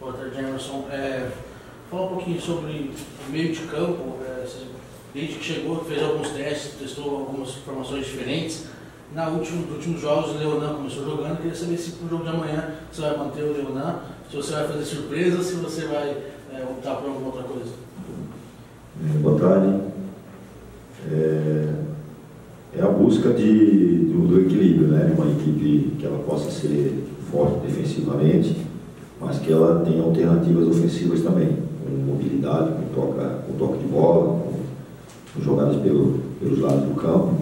Boa tarde. É, fala um pouquinho sobre o meio de campo. É, desde que chegou, fez alguns testes, testou algumas formações diferentes. Na última, nos últimos jogos, o Leonan começou jogando. Queria saber se pro jogo de amanhã você vai manter o Leonan, se você vai fazer surpresa, se você vai é, optar por alguma outra coisa. É, boa tarde. É, é a busca de, do, do equilíbrio, né? Uma equipe que ela possa ser forte defensivamente, mas que ela tenha alternativas ofensivas também, com mobilidade, com, toca, com toque de bola, com, jogadas pelo, pelos lados do campo.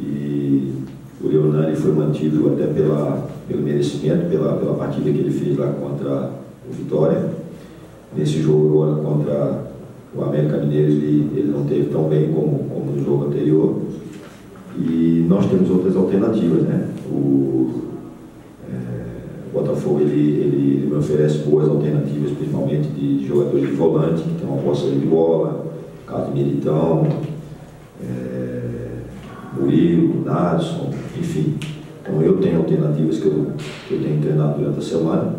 E o Leonardo foi mantido até pela, pelo merecimento, pela, pela partida que ele fez lá contra o Vitória. Nesse jogo agora contra o América Mineiro ele, ele não teve tão bem como, como no jogo anterior. E nós temos outras alternativas, né? O, o Botafogo ele, ele, ele, me oferece boas alternativas, principalmente de, jogadores de volante, uma posse de bola, Caso Militão, é, Murilo, Nadson, enfim. Então eu tenho alternativas que eu, que eu tenho treinado durante a semana.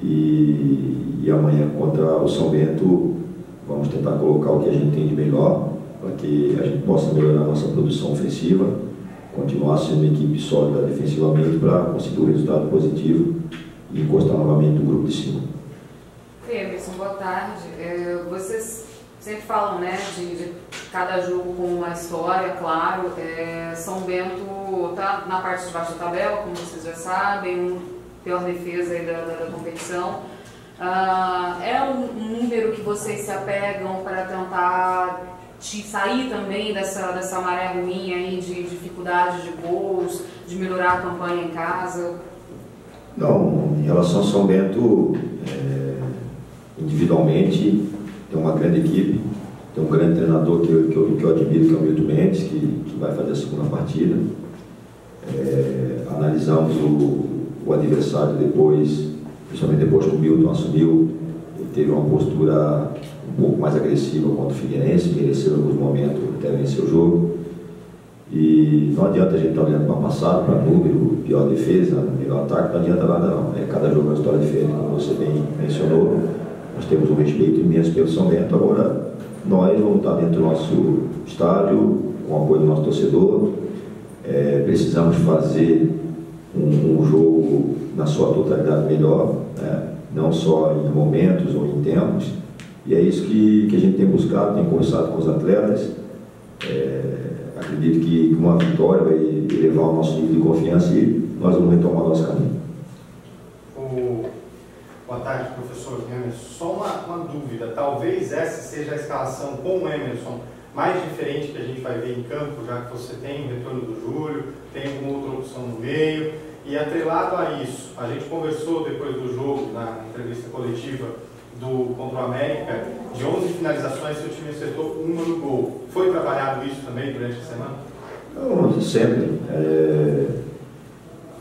E, e amanhã contra o São Bento vamos tentar colocar o que a gente tem de melhor para que a gente possa melhorar a nossa produção ofensiva continuar sendo uma equipe sólida defensivamente para conseguir um resultado positivo e encostar novamente no grupo de cima. Emerson, boa tarde. É, vocês sempre falam né, de, de, cada jogo com uma história, claro. É, São Bento está na parte de baixo da tabela, como vocês já sabem, pior defesa da, da, da, competição. Ah, é um número que vocês se apegam para tentar de sair também dessa, dessa maré ruim aí de dificuldade de gols, de melhorar a campanha em casa? Não, em relação ao São Bento, é, individualmente, tem uma grande equipe, tem um grande treinador que eu, que eu, que eu admiro, que é o Milton Mendes, que, que vai fazer a segunda partida. É, analisamos o, o adversário depois, principalmente depois que o Milton assumiu, ele teve uma postura um pouco mais agressiva contra o Figueirense, mereceu alguns momentos até vencer o jogo. E não adianta a gente estar olhando para o passado, para número, pior defesa, melhor ataque, não adianta nada não. É, cada jogo é uma história diferente, como você bem mencionou. Nós temos um respeito imenso pelo São Bento. Agora, nós vamos estar dentro do nosso estádio, com o apoio do nosso torcedor. É, precisamos fazer um, um, jogo na sua totalidade melhor, né? não só em momentos ou em tempos, e é isso que, que a gente tem buscado, tem conversado com os atletas. É, acredito que uma vitória vai elevar o nosso nível de confiança e nós vamos retomar nosso caminho. Boa tarde, professor Emerson. Só uma, uma dúvida. Talvez essa seja a escalação com o Emerson mais diferente que a gente vai ver em campo, já que você tem o retorno do Júlio, tem alguma outra opção no meio. E atrelado a isso, a gente conversou depois do jogo, na entrevista coletiva, do contra o América, de 11 finalizações, seu time acertou uma no gol. Foi trabalhado isso também durante a semana? Não, sempre. É,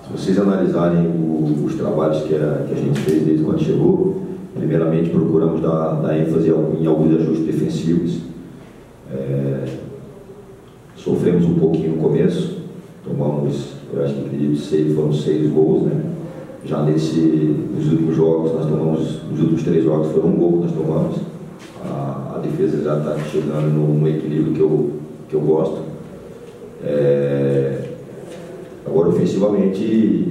se vocês analisarem o, os trabalhos que a, que a gente fez desde quando chegou, primeiramente procuramos dar, dar ênfase em alguns ajustes defensivos. É, sofremos um pouquinho no começo, tomamos, eu acho que acredito, seis, foram seis gols, né? Já nesse, nos últimos jogos, nós tomamos, nos últimos três jogos foram um gol que nós tomamos. A, a defesa já está chegando no, equilíbrio que eu, que eu gosto. É, agora, ofensivamente,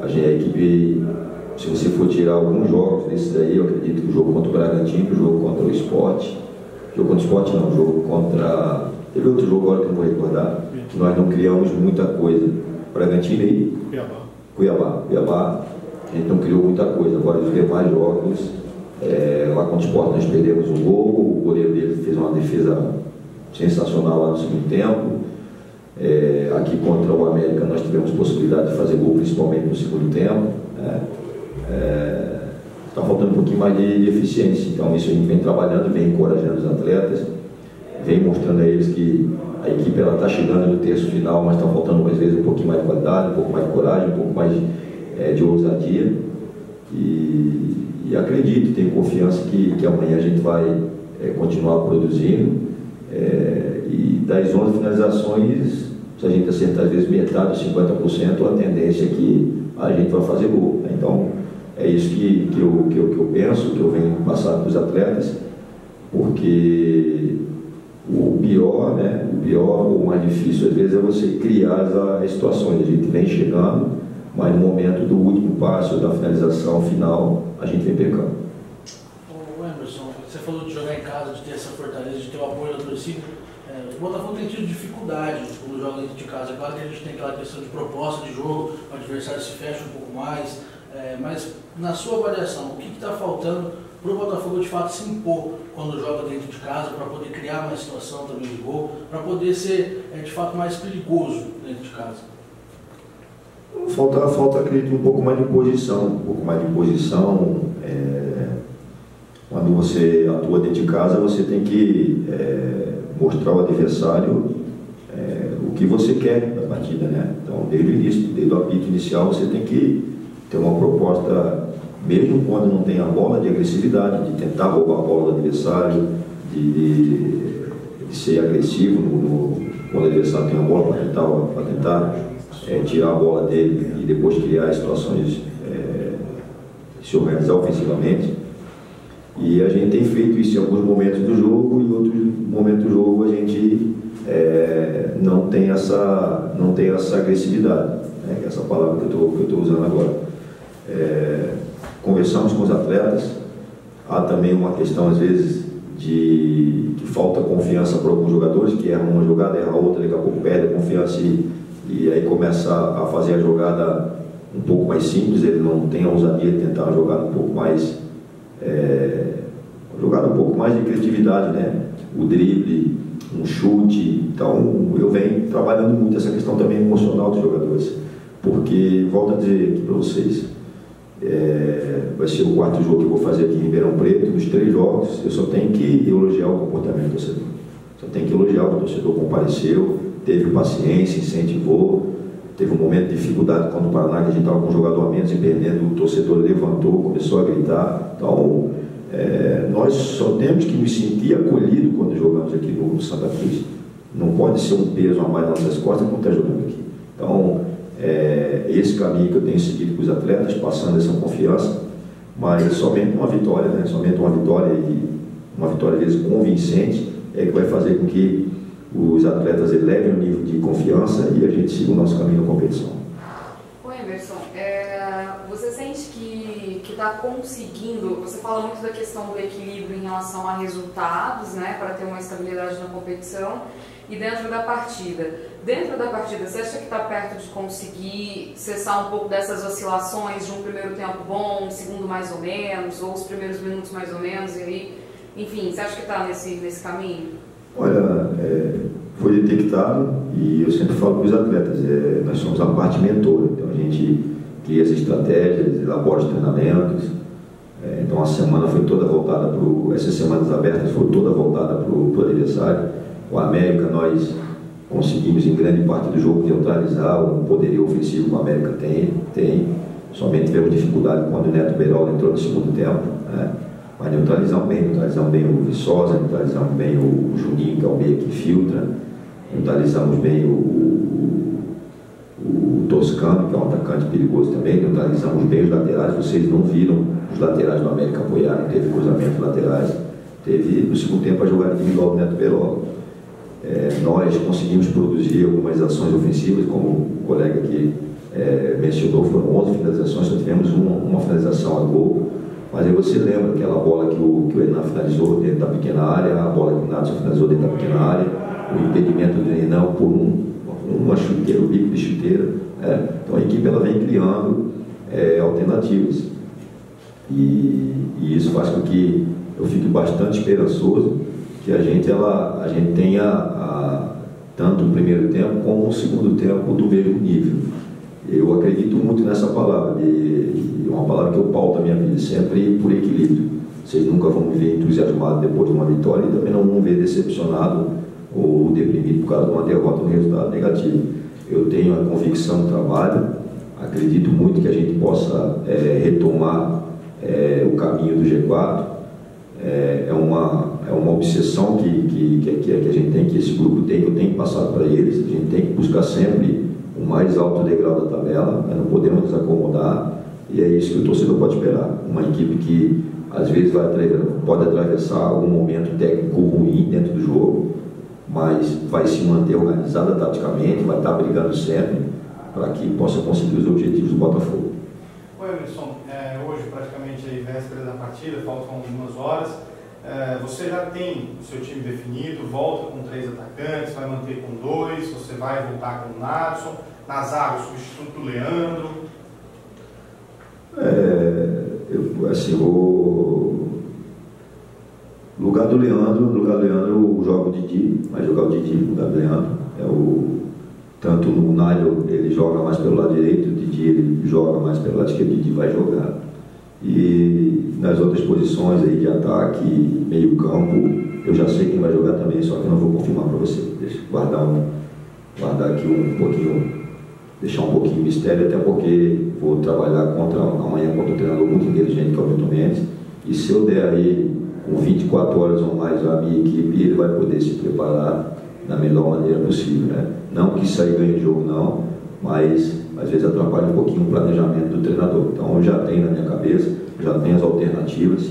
a, gente, a equipe, se você for tirar alguns jogos desses aí, eu acredito que o jogo contra o Bragantino, o jogo contra o Esporte, jogo contra o Esporte não, o jogo contra. Teve outro jogo agora que eu não vou recordar, nós não criamos muita coisa. Bragantino e Cuiabá. Cuiabá, a gente não criou muita coisa. Agora, os demais jogos, é, lá contra o Sport nós perdemos um gol, o goleiro dele fez uma defesa sensacional lá no segundo tempo. É, aqui contra o América nós tivemos possibilidade de fazer gol, principalmente no segundo tempo. Está né? é, tá faltando um pouquinho mais de, de, eficiência. Então isso a gente vem trabalhando, vem encorajando os atletas, vem mostrando a eles que a equipe está chegando no terço final, mas está faltando às vezes um pouquinho mais de qualidade, um pouco mais de coragem, um pouco mais é, de ousadia. E, e, acredito, tenho confiança que, que amanhã a gente vai é, continuar produzindo. É, e das 11 finalizações, se a gente acertar às vezes metade, 50%, a tendência é que a gente vai fazer gol. Então, é isso que, que, eu, que, eu, que eu penso, que eu venho passar para os atletas, porque o pior, né, o pior ou o mais difícil às vezes é você criar as, as situações. A gente vem chegando, mas no momento do último passo, da finalização final, a gente vem pecando. Emerson, você falou de jogar em casa, de ter essa fortaleza, de ter o apoio da torcida. É, o Botafogo tem tido dificuldade quando joga dentro de casa. É claro que a gente tem aquela questão de proposta de jogo, o adversário se fecha um pouco mais. É, mas na sua avaliação, o que está faltando para o Botafogo de fato se impor quando joga dentro de casa, para poder criar uma situação também de gol, para poder ser é, de fato mais perigoso dentro de casa? Falta, falta, acredito, um pouco mais de posição, um pouco mais de posição. É, quando você atua dentro de casa, você tem que é, mostrar ao adversário é, o que você quer da partida, né? Então, desde o início, desde o apito inicial, você tem que ter uma proposta, mesmo quando não tem a bola, de agressividade, de tentar roubar a bola do adversário, de, de, de ser agressivo no, no, quando o adversário tem a bola para tentar, para tentar é, tirar a bola dele e depois criar situações, é, se organizar ofensivamente. E a gente tem feito isso em alguns momentos do jogo e em outros momentos do jogo a gente é, não, tem essa, não tem essa agressividade, né, é essa palavra que eu estou usando agora. É, conversamos com os atletas, há também uma questão às vezes de que falta confiança para alguns jogadores, que erram uma jogada, erra outra, daqui a pouco perde a confiança e, e aí começa a fazer a jogada um pouco mais simples, ele não tem a ousadia de tentar uma jogada um pouco mais é, jogada um pouco mais de criatividade, né? O drible, um chute. Então, eu venho trabalhando muito essa questão também emocional dos jogadores. Porque, volto a dizer aqui para vocês, é, vai ser o quarto jogo que eu vou fazer aqui em Ribeirão Preto. Dos três jogos, eu só tenho que elogiar o comportamento do torcedor. Só tenho que elogiar o torcedor compareceu, teve paciência, incentivou. Teve um momento de dificuldade quando o Paraná, que a gente estava com um jogador a menos e perdendo, o torcedor levantou, começou a gritar. Então, é, nós só temos que nos sentir acolhidos quando jogamos aqui no, Santa Cruz. Não pode ser um peso a mais nas nossas costas quando está jogando aqui. Então, é, esse caminho que eu tenho seguido com os atletas, passando essa confiança, mas somente uma vitória, né? somente uma vitória e uma vitória vezes convincente é que vai fazer com que os atletas elevem o nível de confiança e a gente siga o nosso caminho na competição. Oi, Emerson, é, você sente que está conseguindo, você fala muito da questão do equilíbrio em relação a resultados, né, para ter uma estabilidade na competição, e dentro da partida. Dentro da partida, você acha que está perto de conseguir cessar um pouco dessas oscilações de um primeiro tempo bom, um segundo mais ou menos, ou os primeiros minutos mais ou menos, e aí, enfim, você acha que está nesse, nesse caminho? Olha, é, foi detectado e eu sempre falo para os atletas, é, nós somos a parte mentora, então a gente cria as estratégias, elabora os treinamentos, é, então a semana foi toda voltada para o, essas semanas abertas foram toda voltada para o adversário, o América nós conseguimos em grande parte do jogo neutralizar o poderio ofensivo que o América tem, tem. somente tivemos dificuldade quando o Neto Beirola entrou no segundo tempo, né? mas neutralizamos bem, neutralizamos bem o Viçosa, neutralizamos bem o Juninho, que é o meio que filtra, neutralizamos bem o, o, Toscano, que é um atacante perigoso também, neutralizamos bem os laterais, vocês não viram os laterais do América apoiarem, teve cruzamentos laterais, teve no segundo tempo a jogada individual do Neto Berola. É, nós conseguimos produzir algumas ações ofensivas, como o colega aqui é, mencionou, foram 11 finalizações, só tivemos uma, uma finalização a gol, mas aí você lembra aquela bola que o, que o Enan finalizou dentro da pequena área, a bola que o Natson finalizou dentro da pequena área, o impedimento do Enan por um, uma chuteira, o bico de chuteira. Né? Então a equipe ela vem criando é, alternativas. E, e, isso faz com que eu fique bastante esperançoso que a gente, ela, a gente tenha a, tanto o primeiro tempo como o segundo tempo do mesmo nível. Eu acredito muito nessa palavra, de, uma palavra que eu pauto a minha vida, sempre por equilíbrio. Vocês nunca vão me ver entusiasmado depois de uma vitória e também não vão me ver decepcionado ou deprimido por causa de uma derrota, um resultado negativo. Eu tenho a convicção do trabalho, acredito muito que a gente possa é, retomar é, o caminho do G4. É, é, uma, é uma obsessão que, que, que, que a gente tem, que esse grupo tem, que eu tenho que passar para eles. A gente tem que buscar sempre o mais alto degrau da tabela, não podemos nos acomodar. E é isso que o torcedor pode esperar. Uma equipe que às vezes vai, pode atravessar algum momento técnico ruim dentro do jogo, mas vai se manter organizada taticamente, vai estar brigando sempre para que possa conseguir os objetivos do Botafogo. Oi, Emerson, é, hoje praticamente véspera da partida, faltam algumas horas. É, você já tem o seu time definido, volta com três atacantes, vai manter com dois, você vai voltar com o Natson, Nazar, o substituto o Leandro. É, eu, assim, o lugar do Leandro, lugar do Leandro joga o Didi, vai jogar o Didi no lugar do Leandro. É o, tanto no Nalho ele joga mais pelo lado direito, o Didi ele joga mais pelo lado esquerdo, o Didi vai jogar e nas outras posições aí de ataque, meio campo, eu já sei quem vai jogar também, só que não vou confirmar para você. Deixa guardar um, guardar aqui um pouquinho, deixar um pouquinho de mistério, até porque vou trabalhar contra amanhã contra um treinador muito inteligente que é o Milton Mendes. E se eu der a ele com 24 horas ou mais a minha equipe, ele vai poder se preparar da melhor maneira possível. Né? Não que aí ganhe jogo não, mas às vezes atrapalha um pouquinho o planejamento do treinador. Então eu já tenho na minha cabeça, já tenho as alternativas.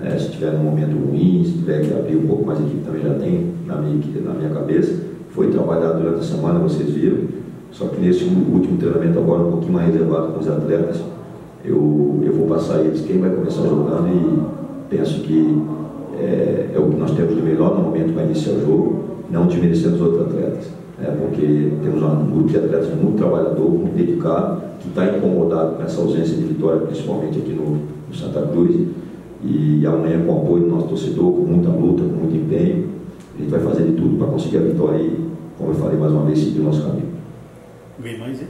Né? Se tiver um momento ruim, se tiver que abrir um pouco mais a equipe, também já tenho na minha, na minha cabeça. Foi trabalhado durante a semana, vocês viram. Só que nesse último treinamento agora, um pouquinho mais reservado com os atletas, eu, eu vou passar eles quem vai começar jogando e penso que é, é o que nós temos de melhor no momento para iniciar o jogo, não desmerecendo os outros atletas é, porque temos um grupo de atletas muito trabalhador, muito dedicado, que está incomodado com essa ausência de vitória, principalmente aqui no, no Santa Cruz. E amanhã, com o apoio do nosso torcedor, com muita luta, com muito empenho, a gente vai fazer de tudo para conseguir a vitória e, como eu falei mais uma vez, seguir o nosso caminho. Bem mais, hein?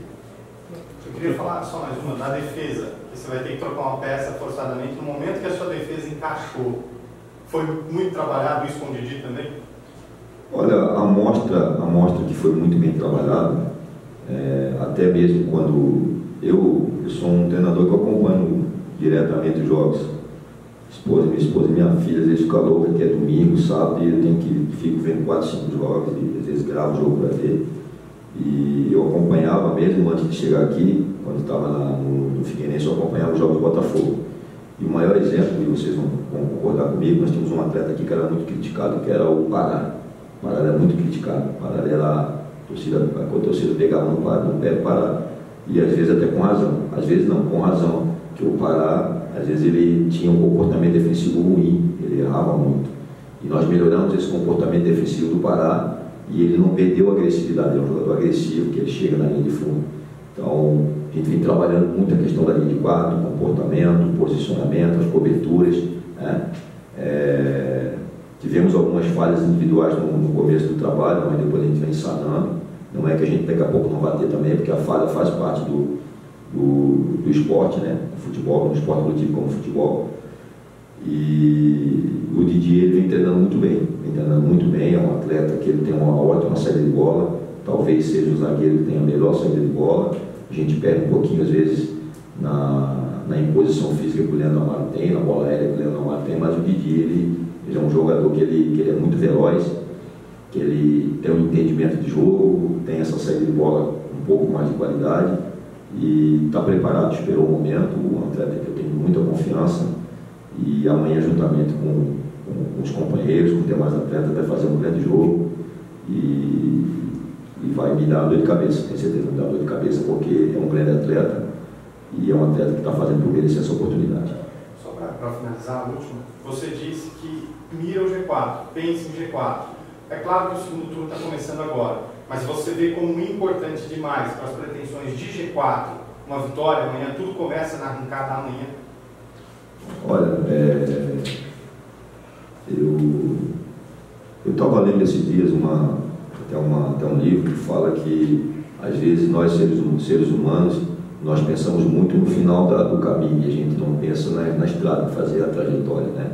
Eu queria falar só mais uma, da defesa, que você vai ter que trocar uma peça forçadamente no momento que a sua defesa encaixou. Foi muito trabalhado isso com o Didi também? Olha, a amostra, a amostra que foi muito bem trabalhada, é, até mesmo quando eu, eu sou um treinador que acompanho diretamente os jogos. Esposa, minha esposa e minha filha, às vezes fica louca que é domingo, sábado, e eu tenho que fico vendo quatro, cinco jogos, e às vezes gravo o jogo para ver. E eu acompanhava mesmo antes de chegar aqui, quando estava no, no Figueirense, eu acompanhava os jogos do Botafogo. E o maior exemplo, e vocês vão, vão concordar comigo, nós tínhamos um atleta aqui que era muito criticado, que era o Pará. Pará é muito criticado. Pará era a torcida, a torcida pegava no, no pé do Pará. E às vezes até com razão. Às vezes não, com razão. Que o Pará, às vezes ele tinha um comportamento defensivo ruim, ele errava muito. E nós melhoramos esse comportamento defensivo do Pará e ele não perdeu a agressividade, é um jogador agressivo, que ele chega na linha de fundo. Então, a gente vem trabalhando muito a questão da linha de quadro, comportamento, posicionamento, as coberturas. Né? É, Tivemos algumas falhas individuais no, no, começo do trabalho, mas depois a gente vem sanando. Não é que a gente daqui a pouco não vai ter também, porque a falha faz parte do, do, do esporte, né? No futebol, no esporte coletivo como no futebol. E o Didi ele vem treinando muito bem, vem treinando muito bem, é um atleta que ele tem uma ótima saída de bola, talvez seja o zagueiro que tenha a melhor saída de bola. A gente perde um pouquinho às vezes na, na imposição física que o Leandro Amaro tem, na bola aérea que o Leandro Amaro tem, mas o Didi ele ele é um jogador que ele, que ele é muito veloz, que ele tem um entendimento de jogo, tem essa saída de bola um pouco mais de qualidade e está preparado, esperou o momento, um atleta que eu tenho muita confiança e amanhã juntamente com, com, os companheiros, com os demais atletas, vai fazer um grande jogo e, e vai me dar dor de cabeça, tenho certeza que me dá dor de cabeça porque é um grande atleta e é um atleta que está fazendo por merecer essa oportunidade. Só para finalizar, a última, você disse que mira o G4, pense em G4. É claro que o segundo turno está começando agora, mas você vê como importante demais para as pretensões de G4 uma vitória amanhã, tudo começa na arrancada amanhã. Olha, é, eu eu estava lendo esses dias uma, até, uma, até um livro que fala que às vezes nós seres, seres humanos nós pensamos muito no final da, do caminho e a gente não pensa na, na estrada, fazer a trajetória, né?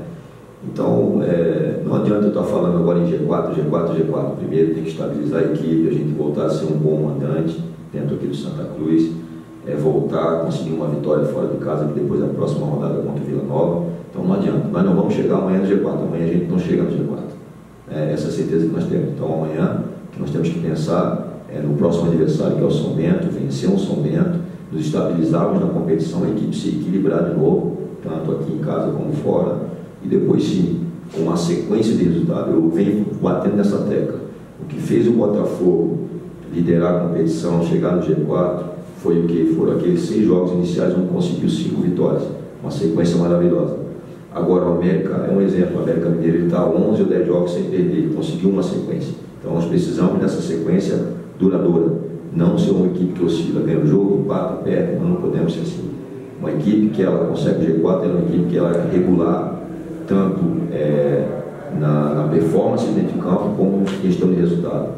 Então, é, não adianta eu estar falando agora em G4, G4, G4. Primeiro tem que estabilizar a equipe, a gente voltar a ser um bom mandante dentro aqui do Santa Cruz, é, voltar conseguir uma vitória fora de casa, que depois é a próxima rodada contra o Vila Nova. Então não adianta, nós não vamos chegar amanhã no G4, amanhã a gente não chega no G4. É essa é a certeza que nós temos. Então amanhã que nós temos que pensar é no próximo adversário, que é o São Bento, vencer o São Bento, nos estabilizarmos na competição, a equipe se equilibrar de novo, tanto aqui em casa como fora, e depois sim, com uma sequência de resultados. Eu venho batendo nessa tecla. O que fez o Botafogo liderar a competição, chegar no G4, foi o que? Foram aqueles seis jogos iniciais onde conseguiu cinco vitórias. Uma sequência maravilhosa. Agora o América é um exemplo. O América Mineiro está 11 ou 10 jogos sem perder, ele conseguiu uma sequência. Então nós precisamos dessa sequência duradoura. Não ser uma equipe que oscila, ganha o jogo, empata, perde, nós não podemos ser assim. Uma equipe que ela consegue o G4 é uma equipe que ela é regular, tanto é, na, na, performance dentro de campo como questão de resultado.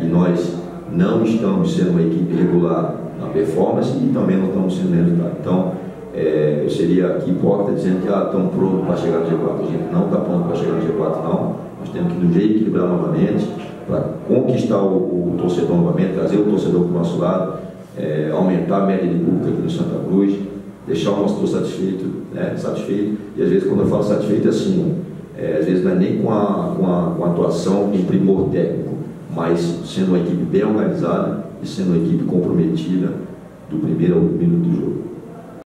E nós não estamos sendo uma equipe regular na performance e também não estamos sendo resultado. Então, é, eu seria aqui hipócrita dizendo que ah, estamos prontos para chegar no G4. A gente não está pronto para chegar no G4, não. Nós temos que nos reequilibrar novamente para conquistar o, o, torcedor novamente, trazer o torcedor para o nosso lado, é, aumentar a média de público aqui no Santa Cruz, deixar o nosso satisfeito, né, satisfeito. E às vezes, quando eu falo satisfeito, é assim, é, às vezes não é nem com a, com a, com a atuação em primor técnico, mas sendo uma equipe bem organizada e sendo uma equipe comprometida do primeiro ao minuto do jogo.